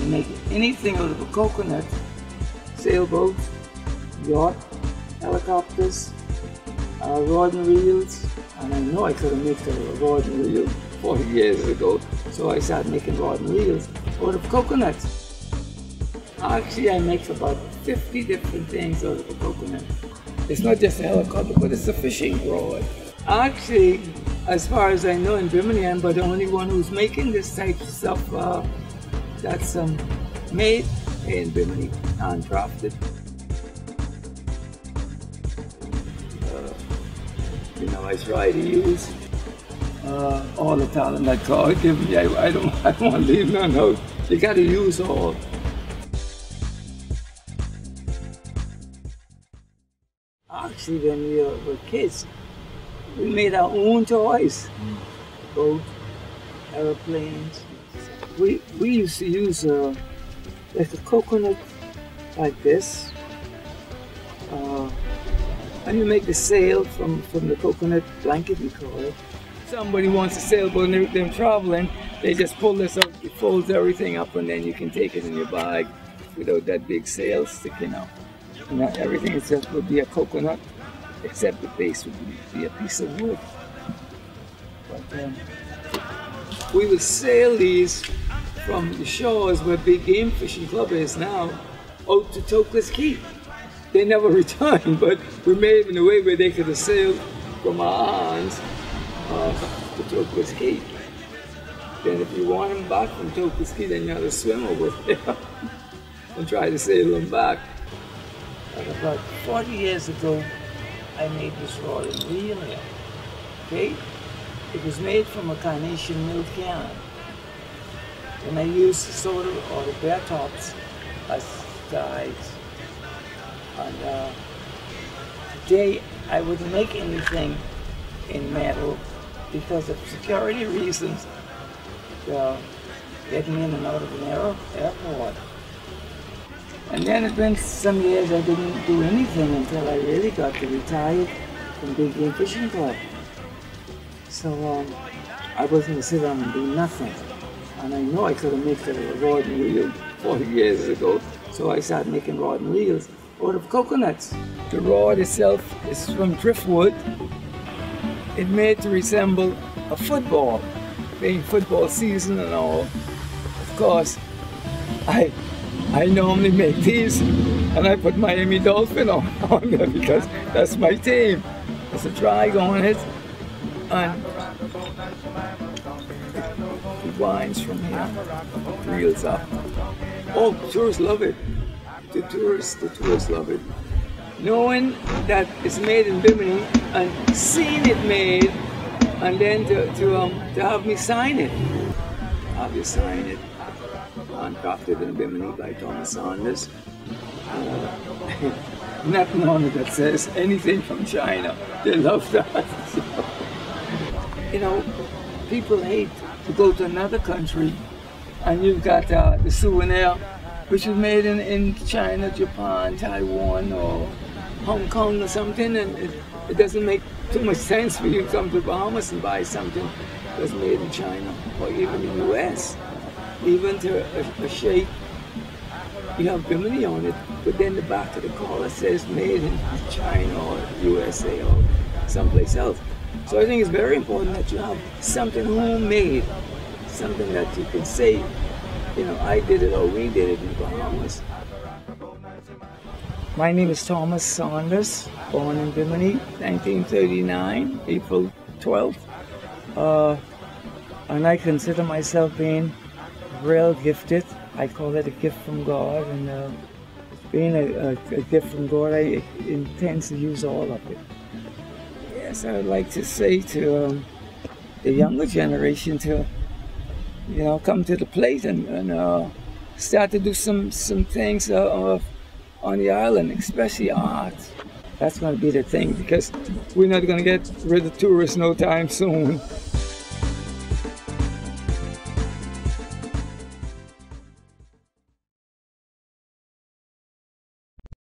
make anything out of a coconut, sailboat, yacht, helicopters, uh, rod and reels, and I know I could have made a rod and reel 40 years ago, so I started making rod and reels out of coconuts. Actually, I make about 50 different things out of a coconut. It's not just a helicopter, but it's a fishing rod. Actually, as far as I know in Bimini, I'm the only one who's making this type of stuff uh, that's um, made in Bimini, handcrafted. Uh, you know, I try to use uh, all the talent that God gives me. I, I, don't, I don't want to leave none out. You got to use all. Actually, when we were kids, we made our own toys. Boat, airplanes. We, we used to use uh, like a coconut like this. Uh, and you make the sail from, from the coconut blanket, we call it. Somebody wants a sailboat and they're, traveling, they just pull this up, it folds everything up, and then you can take it in your bag without that big sail sticking out. That, everything itself would be a coconut, except the base would be a piece of wood. But um, we would sail these from the shores where Big Game Fishing Club is now out to Toklas Key. They never returned, but we made them in a way where they could have sailed from our hands uh, to Toklas Key. Then if you want them back from Toklas Key, then you have to swim over there and try to sail them back. About 40 years ago, I made this rod and reel here. Okay? It was made from a carnation milk can. And I used soda or the bare tops as guides. And uh, today I wouldn't make anything in metal because of security reasons. Uh, getting in and out of an air, airport. And then it's been some years I didn't do anything until I really got to retire from Big Game Fishing Club. So um, I was going to sit down and do nothing. And I know I could have made a rod and reel 40 years ago. So I started making rod and reels out of coconuts. The rod itself is from driftwood. It made to resemble a football, being football season and all. Of course, I I normally make these and I put Miami Dolphin on, on them because that's my team. There's a drag on it and it winds from here, reels up. Oh, tourists love it. The tourists, the tourists love it. Knowing that it's made in Bimini and seeing it made and then to, to, um, to have me sign it. Have you sign it handcrafted in Bimini by Thomas Saunders. Uh, nothing on it that says anything from China. They love that. You know, people hate to go to another country and you've got uh, the souvenir which is made in, in China, Japan, Taiwan, or Hong Kong or something, and it, it doesn't make too much sense for you to come to Bahamas and buy something that's made in China or even the US even to a, a shape, you have Bimini on it, but then the back of the collar says made in China or USA or someplace else. So I think it's very important that you have something homemade, something that you can say, you know, I did it or we did it in Bahamas. My name is Thomas Saunders, born in Bimini, 1939, April 12th. Uh, and I consider myself being real gifted. I call it a gift from God, and uh, being a, a, a, gift from God, I intend to use all of it. Yes, I would like to say to um, the younger generation to, you know, come to the plate and, and uh, start to do some some things uh, on the island, especially art. That's going to be the thing because we're not going to get rid of tourists no time soon.